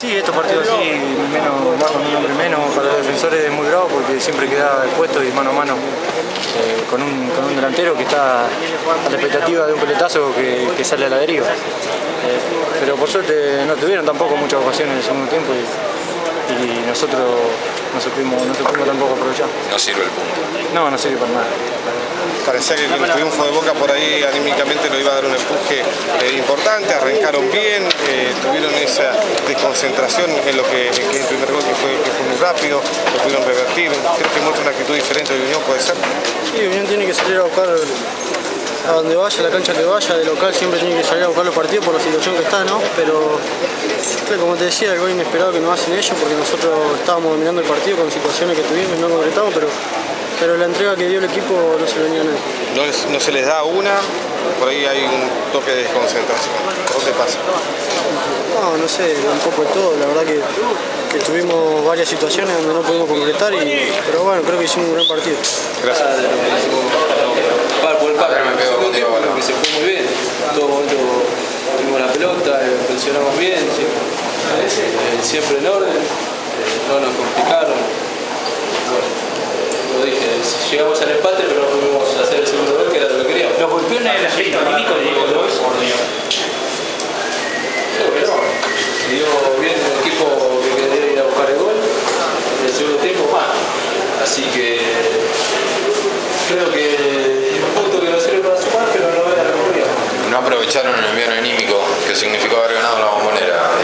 Sí, estos partidos así, menos, más con un hombre menos, para los defensores es muy bravo porque siempre queda expuesto y mano a mano eh, con, un, con, un, delantero que está a la expectativa de un peletazo que, que sale a la deriva. Eh, pero por suerte no tuvieron tampoco muchas ocasiones en el segundo tiempo y, y nosotros no supimos, no supimos tampoco aprovechar. No sirve el punto. No, no sirve para nada. Parecía que el triunfo de Boca por ahí anímicamente lo iba a dar un empuje eh, importante, arrancaron bien, eh, tuvieron esa desconcentración en lo que, que el primer gol que fue, que fue muy rápido, lo pudieron revertir, creo que muestra una actitud diferente de Unión, puede ser. Sí, Unión tiene que salir a buscar a donde vaya, la cancha que vaya, de local siempre tiene que salir a buscar los partidos por la situación que está, ¿no? Pero como te decía, el gol inesperado que nos hacen ellos porque nosotros estábamos dominando el partido con situaciones que tuvimos y no concretamos, pero, pero la entrega que dio el equipo no se venía a nadie. No, es, no se les da una, por ahí hay un toque de desconcentración. ¿Qué te pasa? No, no sé, un poco de todo, la verdad que, que tuvimos varias situaciones donde no pudimos concretar, y, pero bueno, creo que hicimos un gran partido. Gracias. Par por el par, creo que se fue muy bien, en todo momento tuvimos la presionamos bien, siempre, siempre en orden, no nos complicaron. Bueno, lo dije, llegamos al empate pero no pudimos hacer el segundo gol que era lo que queríamos. ¿Los golpeó en el aspecto anímico de. Se dio bien el equipo que quería ir a buscar el gol, en el segundo tiempo más. Así que creo que es un punto que no sirve para sumar, pero no era lo que queríamos. No aprovecharon el envío anímico que significó haber ganado la bombonera.